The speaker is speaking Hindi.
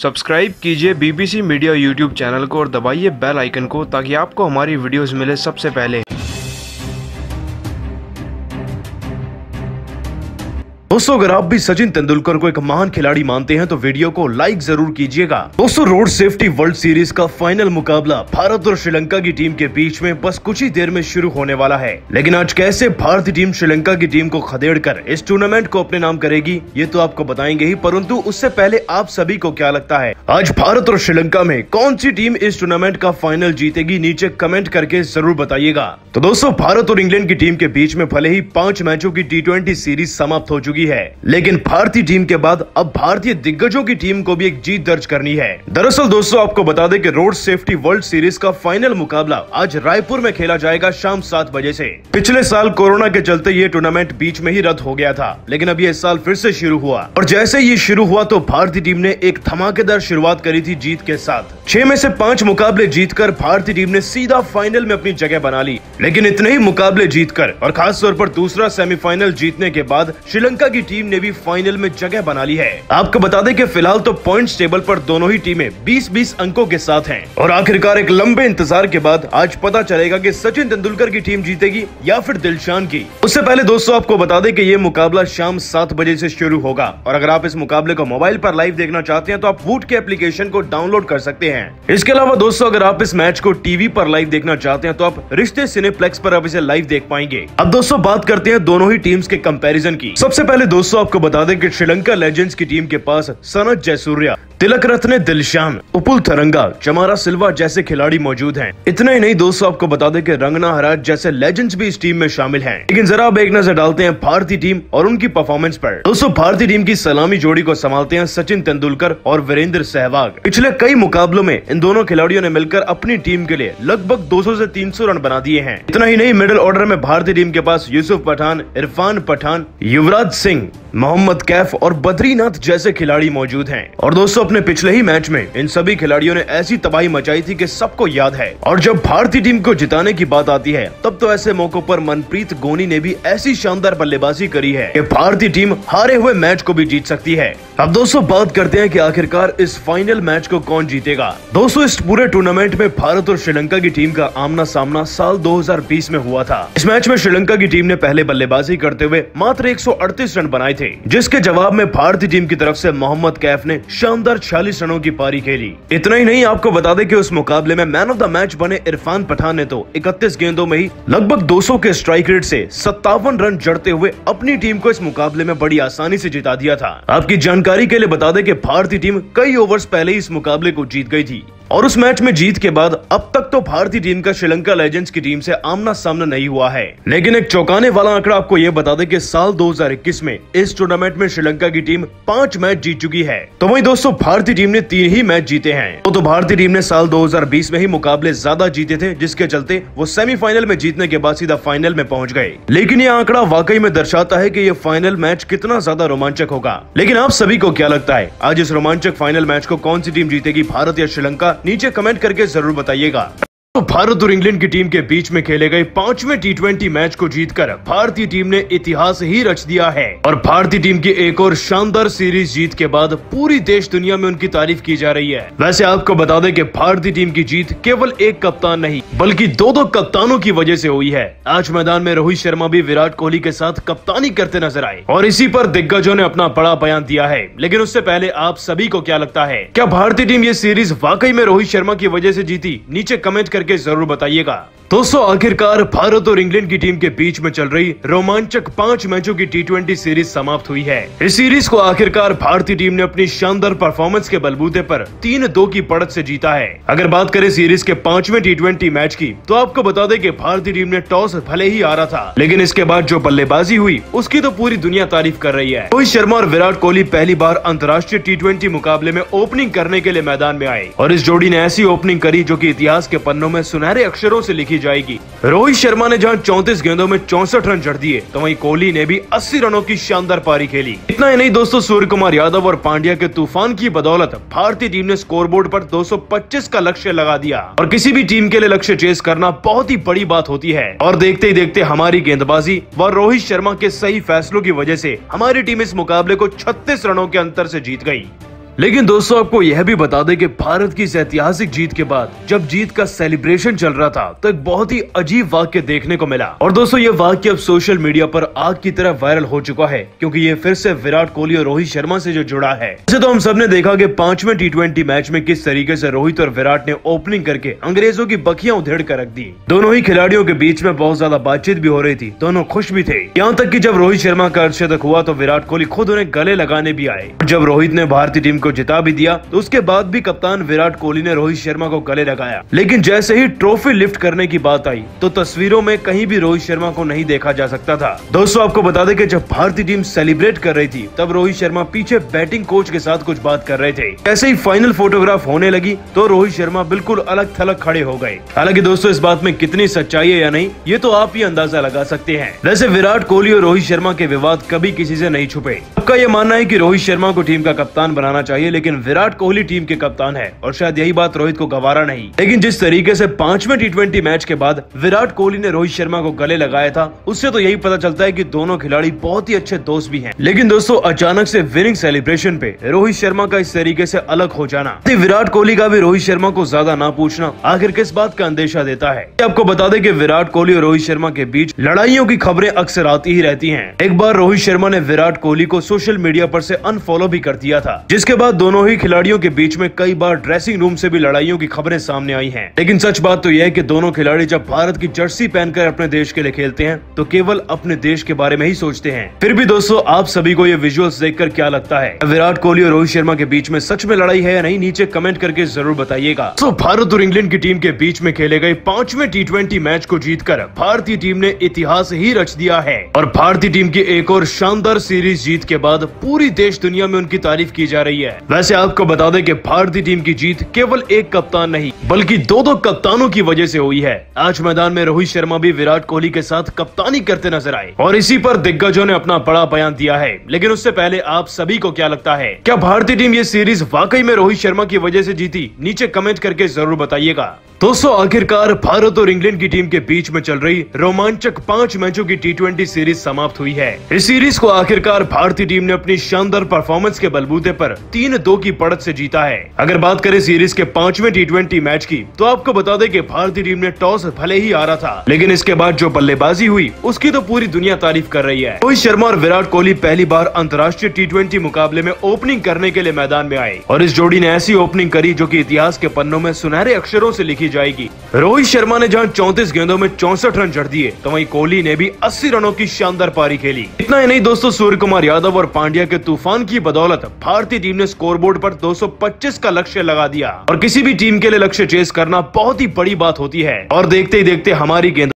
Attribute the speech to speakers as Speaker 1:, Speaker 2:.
Speaker 1: सब्सक्राइब कीजिए बीबीसी मीडिया यूट्यूब चैनल को और दबाइए बेल आइकन को ताकि आपको हमारी वीडियोस मिले सबसे पहले।
Speaker 2: दोस्तों, अगर आप भी सचिन तेंदुलकर को एक महान खिलाड़ी मानते हैं तो वीडियो को लाइक ज़रूर कीजिएगा। दोस्तों रोड सेफ्टी वर्ल्ड सीरीज़ का फाइनल मुकाबला भारत और श्रीलंका की टीम के बीच में बस कुछ ही देर में शुरू होने वाला है। लेकिन आज कैसे भारतीय टीम श्रीलंका की टीम को खदेड़ कर इस टूर्नामेंट को अपने नाम करेगी, ये तो आपको बताएँगे ही, परंतु उससे पहले आप सभी को क्या लगता है? आज भारत और श्रीलंका में कौन सी टीम इस टूर्नामेंट का फाइनल जीतेगी, नीचे कमेंट करके ज़रूर बताइएगा। तो दोस्तों, भारत और इंग्लैंड की टीम के बीच में भले ही पाँच मैचों की टी सीरीज़ समाप्त हो चुकी चुकी है। लेकिन भारतीय टीम के बाद अब भारतीय दिग्गजों की टीम को भी एक जीत दर्ज करनी है। दरअसल दोस्तों, आपको बता दें कि रोड सेफ्टी वर्ल्ड सीरीज़ का फाइनल मुकाबला आज रायपुर में खेला जाएगा शाम सात बजे से। पिछले साल कोरोना के चलते ये टूर्नामेंट बीच में ही रद्द हो गया था, लेकिन अब ये साल फिर से शुरू हुआ। और जैसे ये शुरू हुआ तो भारतीय टीम ने एक धमाकेदार शुरुआत करी थी जीत के साथ। छह में से पाँच मुकाबले जीतकर भारतीय टीम ने सीधा फाइनल में अपनी जगह बना ली। लेकिन इतने ही मुकाबले जीतकर और खास तौर पर दूसरा सेमीफाइनल जीतने के बाद श्रीलंका की टीम ने भी फाइनल में जगह बना ली है। आपको बता दें कि फ़िलहाल तो पॉइंट्स टेबल पर दोनों ही टीमें 20-20 अंकों के साथ हैं। और आखिरकार एक लंबे इंतज़ार के बाद आज पता चलेगा कि सचिन तेंदुलकर की टीम जीतेगी या फिर दिलशान की। उससे पहले दोस्तों आपको बता दें कि ये मुकाबला शाम सात बजे से शुरू होगा। और अगर आप इस मुकाबले को मोबाइल पर लाइव देखना चाहते हैं तो आप वूट के एप्लीकेशन को डाउनलोड कर सकते हैं। इसके अलावा दोस्तों, अगर आप इस मैच को टीवी पर लाइव देखना चाहते हैं तो आप रिश्ते सिनेप्लेक्स पर आप इसे लाइव देख पाएँगे। अब दोस्तों, बात करते हैं दोनों ही टीम्स के कंपैरिजन की। सबसे पहले दोस्तों आपको बता दें कि श्रीलंका लेजेंड्स की टीम के पास सनत जयसूर्या तिलक रत्न दिलशान उपुल तरंगा, चमारा सिल्वा जैसे खिलाड़ी मौजूद हैं। इतना ही नहीं, दोस्तों, आपको बता दें कि रंगना हराज जैसे लेजेंड्स भी इस टीम में शामिल हैं। लेकिन जरा अब एक नज़र डालते हैं भारतीय टीम और उनकी परफॉर्मेंस पर। दोस्तों भारतीय टीम की सलामी जोड़ी को संभालते हैं सचिन तेंदुलकर और वीरेंद्र सहवाग। पिछले कई मुकाबलों में इन दोनों खिलाड़ियों ने मिलकर अपनी टीम के लिए लगभग 200 से 300 रन बना दिए हैं। इतना ही नहीं मिडिल ऑर्डर में भारतीय टीम के पास यूसुफ पठान, इरफान पठान, युवराज सिंह, मोहम्मद कैफ और बद्रीनाथ जैसे खिलाड़ी मौजूद हैं। और दोस्तों अपने पिछले ही मैच में इन सभी खिलाड़ियों ने ऐसी तबाही मचाई थी कि सबको याद है। और जब भारतीय टीम को जिताने की बात आती है, तब तो ऐसे मौकों पर मनप्रीत गोनी ने भी ऐसी शानदार बल्लेबाजी करी है कि भारतीय टीम हारे हुए मैच को भी जीत सकती है। अब दोस्तों बात करते हैं कि आखिरकार इस फाइनल मैच को कौन जीतेगा। दोस्तों, इस पूरे टूर्नामेंट में भारत और श्रीलंका की टीम का आमना सामना साल 2020 में हुआ था। इस मैच में श्रीलंका की टीम ने पहले बल्लेबाजी करते हुए मात्र 138 रन बनाए थे, जिसके जवाब में भारतीय टीम की तरफ़ से मोहम्मद कैफ ने शानदार छियालीस रनों की पारी खेली। इतना ही नहीं, आपको बता दें की उस मुकाबले में मैन ऑफ़ द मैच बने इरफान पठान ने तो इकतीस गेंदों में ही लगभग 200 के स्ट्राइक रेट ऐसी सत्तावन रन जड़ते हुए अपनी टीम को इस मुकाबले में बड़ी आसानी ऐसी जिता दिया था। आपकी जानकारी के लिए बता दें कि भारतीय टीम कई ओवर्स पहले ही इस मुकाबले को जीत गई थी। और उस मैच में जीत के बाद अब तक तो भारतीय टीम का श्रीलंका लेजेंड्स की टीम से आमना सामना नहीं हुआ है। लेकिन एक चौंकाने वाला आंकड़ा आपको ये बता दें कि साल 2021 में इस टूर्नामेंट में श्रीलंका की टीम पाँच मैच जीत चुकी है। तो वही दोस्तों भारतीय टीम ने तीन ही मैच जीते हैं। तो, तो भारतीय टीम ने साल 2020 में ही मुकाबले ज़्यादा जीते थे जिसके चलते वो सेमीफाइनल में जीतने के बाद सीधा फाइनल में पहुँच गए। लेकिन ये आंकड़ा वाकई में दर्शाता है की ये फाइनल मैच कितना ज़्यादा रोमांचक होगा। लेकिन आप सभी को क्या लगता है? आज इस रोमांचक फाइनल मैच को कौन सी टीम जीतेगी? भारत या श्रीलंका? नीचे कमेंट करके ज़रूर बताइएगा। तो भारत और इंग्लैंड की टीम के बीच में खेले गए पाँचवें टी मैच को जीतकर भारतीय टीम ने इतिहास ही रच दिया है। और भारतीय टीम की एक और शानदार सीरीज़ जीत के बाद पूरी देश दुनिया में उनकी तारीफ़ की जा रही है। वैसे आपको बता दें कि भारतीय टीम की जीत केवल एक कप्तान नहीं, बल्कि दो दो कप्तानों की वजह से हुई है। आज मैदान में रोहित शर्मा भी विराट कोहली के साथ कप्तानी करते नज़र आए। और इसी पर दिग्गजों ने अपना बड़ा बयान दिया है। लेकिन उससे पहले आप सभी को क्या लगता है? क्या भारतीय टीम ये सीरीज़ वाकई में रोहित शर्मा की वजह ऐसी जीती? नीचे कमेंट करके ज़रूर बताइएगा। दोस्तों आखिरकार भारत और इंग्लैंड की टीम के बीच में चल रही रोमांचक पाँच मैचों की टी सीरीज़ समाप्त हुई है। इस सीरीज़ को आखिरकार भारतीय टीम ने अपनी शानदार परफॉर्मेंस के बलबूते पर तीन दो की बढ़त से जीता है। अगर बात करें सीरीज़ के पाँचवें टी मैच की तो आपको बता दें कि भारतीय टीम ने टॉस भले ही आ रहा था, लेकिन इसके बाद जो बल्लेबाजी हुई, उसकी तो पूरी दुनिया तारीफ़ कर रही है। रोहित शर्मा और विराट कोहली पहली बार अंतर्राष्ट्रीय टी मुकाबले में ओपनिंग करने के लिए मैदान में आए, और इस जोड़ी ने ऐसी ओपनिंग करी जो की इतिहास के पन्नों में सुनहरे अक्षरों ऐसी लिखी जाएगी। रोहित शर्मा ने जहाँ 34 गेंदों में चौसठ रन जड़ दिए तो वहीं कोहली ने भी 80 रनों की शानदार पारी खेली। इतना ही नहीं दोस्तों सूर्य कुमार यादव और पांड्या के तूफ़ान की बदौलत भारतीय टीम ने स्कोरबोर्ड पर 225 का लक्ष्य लगा दिया। और किसी भी टीम के लिए लक्ष्य चेस करना बहुत ही बड़ी बात होती है। और देखते ही देखते हमारी गेंदबाजी व रोहित शर्मा के सही फैसलों की वजह ऐसी हमारी टीम इस मुकाबले को छत्तीस रनों के अंतर ऐसी जीत गई। लेकिन दोस्तों, आपको यह भी बता दें कि भारत की इस ऐतिहासिक जीत के बाद, जब जीत का सेलिब्रेशन चल रहा था तो एक बहुत ही अजीब वाक्य देखने को मिला। और दोस्तों ये वाक्य अब सोशल मीडिया पर आग की तरह वायरल हो चुका है, क्योंकि ये फिर से विराट कोहली और रोहित शर्मा से जो जुड़ा है। वैसे तो हम सबने देखा कि पाँचवें टी मैच में किस तरीके से रोहित और विराट ने ओपनिंग करके अंग्रेज़ों की बखिया उधेड़ कर रख दी। दोनों ही खिलाड़ियों के बीच में बहुत ज़्यादा बातचीत भी हो रही थी, दोनों खुश भी थे। यहाँ तक की जब रोहित शर्मा का अर्धशतक हुआ तो विराट कोहली खुद उन्हें गले लगाने भी आए। जब रोहित ने भारतीय टीम को जिता भी दिया तो उसके बाद भी कप्तान विराट कोहली ने रोहित शर्मा को गले लगाया। लेकिन जैसे ही ट्रॉफी लिफ्ट करने की बात आई तो तस्वीरों में कहीं भी रोहित शर्मा को नहीं देखा जा सकता था। दोस्तों, आपको बता दें कि जब भारतीय टीम सेलिब्रेट कर रही थी, तब रोहित शर्मा पीछे बैटिंग कोच के साथ कुछ बात कर रहे थे। जैसे ही फाइनल फोटोग्राफ होने लगी तो रोहित शर्मा बिल्कुल अलग थलग खड़े हो गए। हालाँकि दोस्तों, इस बात में कितनी सच्चाई है या नहीं, ये तो आप ही अंदाज़ा लगा सकते हैं। वैसे विराट कोहली और रोहित शर्मा के विवाद कभी किसी से नहीं छुपे। आपका ये मानना है की रोहित शर्मा को टीम का कप्तान बनाना चाहिए, लेकिन विराट कोहली टीम के कप्तान है और शायद यही बात रोहित को गवारा नहीं। लेकिन जिस तरीके से पाँचवें टी मैच के बाद विराट कोहली ने रोहित शर्मा को गले लगाया था, उससे तो यही पता चलता है की दोनों खिलाड़ी बहुत ही अच्छे दोस्त भी है। लेकिन दोस्तों, अचानक से विनिंग सेलिब्रेशन पे रोहित शर्मा का इस तरीके से अलग हो जाना विराट कोहली का भी रोहित शर्मा को ज़्यादा ना पूछना, आखिर किस बात का अंदेशा देता है? आपको बता दें कि विराट कोहली और रोहित शर्मा के बीच लड़ाइयों की खबरें अक्सर आती ही रहती हैं। एक बार रोहित शर्मा ने विराट कोहली को सोशल मीडिया पर से अनफॉलो भी कर दिया था, जिसके बाद दोनों ही खिलाड़ियों के बीच में कई बार ड्रेसिंग रूम से भी लड़ाइयों की खबरें सामने आई हैं। लेकिन सच बात तो यह है कि दोनों खिलाड़ी जब भारत की जर्सी पहनकर अपने देश के लिए खेलते हैं तो केवल अपने देश के बारे में ही सोचते हैं। फिर भी दोस्तों, आप सभी को ये विजुअल्स देखकर क्या लगता है? विराट कोहली और रोहित शर्मा के बीच में सच में लड़ाई है या नहीं, नीचे कमेंट करके ज़रूर बताइएगा। तो भारत और इंग्लैंड की टीम के बीच में खेले गए पाँचवें टी मैच को जीतकर भारतीय टीम ने इतिहास ही रच दिया है। और भारतीय टीम की एक और शानदार सीरीज़ जीत के बाद पूरी देश दुनिया में उनकी तारीफ़ की जा रही है। वैसे आपको बता दें कि भारतीय टीम की जीत केवल एक कप्तान नहीं, बल्कि दो दो कप्तानों की वजह से हुई है। आज मैदान में रोहित शर्मा भी विराट कोहली के साथ कप्तानी करते नज़र आए। और इसी पर दिग्गजों ने अपना बड़ा बयान दिया है। लेकिन उससे पहले आप सभी को क्या लगता है? क्या भारतीय टीम ये सीरीज़ वाकई में रोहित शर्मा की वजह ऐसी जीती? नीचे कमेंट करके ज़रूर बताइएगा। दोस्तों आखिरकार भारत और इंग्लैंड की टीम के बीच में चल रही रोमांचक पाँच मैचों की टी सीरीज़ समाप्त हुई है। इस सीरीज़ को आखिरकार भारतीय टीम ने अपनी शानदार परफॉर्मेंस के बलबूते पर तीन दो की बढ़त से जीता है। अगर बात करें सीरीज़ के पाँचवें टी मैच की तो आपको बता दें कि भारतीय टीम ने टॉस भले ही आ रहा था, लेकिन इसके बाद जो बल्लेबाजी हुई, उसकी तो पूरी दुनिया तारीफ़ कर रही है। रोहित शर्मा और विराट कोहली पहली बार अंतर्राष्ट्रीय टी मुकाबले में ओपनिंग करने के लिए मैदान में आए, और इस जोड़ी ने ऐसी ओपनिंग करी जो की इतिहास के पन्नों में सुनहरे अक्षरों ऐसी लिखी जाएगी। रोहित शर्मा ने जहाँ चौंतीस गेंदों में चौसठ रन जड़ दिए तो वहीं कोहली ने भी 80 रनों की शानदार पारी खेली। इतना ही नहीं दोस्तों सूर्य कुमार यादव और पांड्या के तूफ़ान की बदौलत भारतीय टीम ने स्कोरबोर्ड पर 225 का लक्ष्य लगा दिया। और किसी भी टीम के लिए लक्ष्य चेस करना बहुत ही बड़ी बात होती है। और देखते ही देखते हमारी गेंद